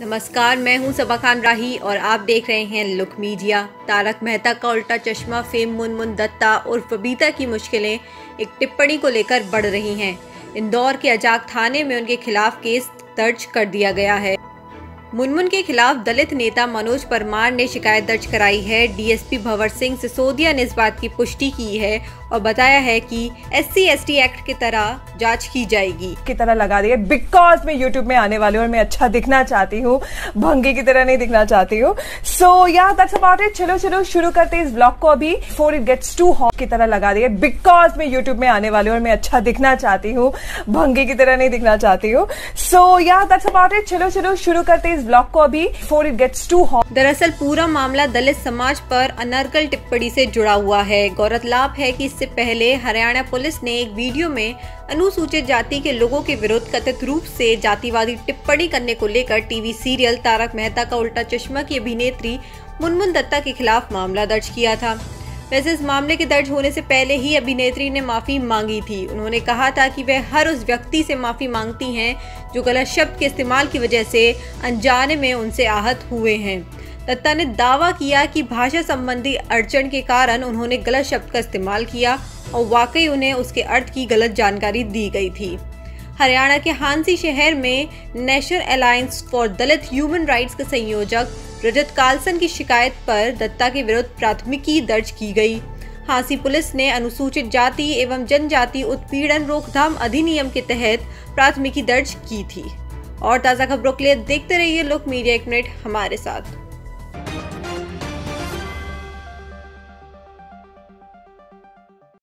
नमस्कार, मैं हूँ सबा खान राही और आप देख रहे हैं लुक मीडिया तारक मेहता का उल्टा चश्मा, फेम मुन मुन दत्ता और बबीता की मुश्किलें एक टिप्पणी को लेकर बढ़ रही हैं। इंदौर के अजाक थाने में उनके खिलाफ केस दर्ज कर दिया गया है। मुनमुन के खिलाफ दलित नेता मनोज परमार ने शिकायत दर्ज कराई है। डीएसपी भंवर सिंह सिसोदिया ने इस बात की पुष्टि की है और बताया है कि एस सी एक्ट की तरह जाँच की जाएगी। की तरह लगा दी दिए। बिकॉज़ मैं यूट्यूब में आने वाली हूँ और मैं अच्छा दिखना चाहती हूँ। भंगी की तरह नहीं दिखना चाहती हूँ। सो या दैट्स अबाउट चलो चलो, शुरू करते इस ब्लॉग को अभी। For it gets too hot की तरह लगा दिए। बिकॉज़ मैं यूट्यूब में आने वाली हूँ और मैं अच्छा दिखना चाहती हूँ। भंगी की तरह नहीं दिखना चाहती हूँ। सो या दैट्स अबाउट चलो चलो, शुरू करते इस ब्लॉग को अभी for it gets too hot दरअसल पूरा मामला दलित समाज पर अनर्गल टिप्पणी से जुड़ा हुआ है। गौरतलाभ है कि इससे पहले हरियाणा पुलिस ने एक वीडियो में अनुसूचित जाति के लोगों के विरुद्ध कथित रूप से जातिवादी टिप्पणी करने को लेकर टीवी सीरियल तारक मेहता का उल्टा चश्मा की अभिनेत्री मुनमुन दत्ता के खिलाफ मामला दर्ज किया था। वैसे इस मामले के दर्ज होने से पहले ही अभिनेत्री ने माफ़ी मांगी थी। उन्होंने कहा था कि वह हर उस व्यक्ति से माफ़ी मांगती हैं जो गलत शब्द के इस्तेमाल की वजह से अनजाने में उनसे आहत हुए हैं। दत्ता ने दावा किया कि भाषा संबंधी अड़चन के कारण उन्होंने गलत शब्द का इस्तेमाल किया और वाकई उन्हें उसके अर्थ की गलत जानकारी दी गई थी। हरियाणा के हांसी शहर में National Alliance for Dalit Human Rights के संयोजक रजत कालसन की शिकायत पर दत्ता के विरुद्ध प्राथमिकी दर्ज की गई। हांसी पुलिस ने अनुसूचित जाति एवं जनजाति उत्पीड़न रोकथाम अधिनियम के तहत प्राथमिकी दर्ज की थी। और ताज़ा खबरों के लिए देखते रहिए लोक मीडिया एक मिनट हमारे साथ।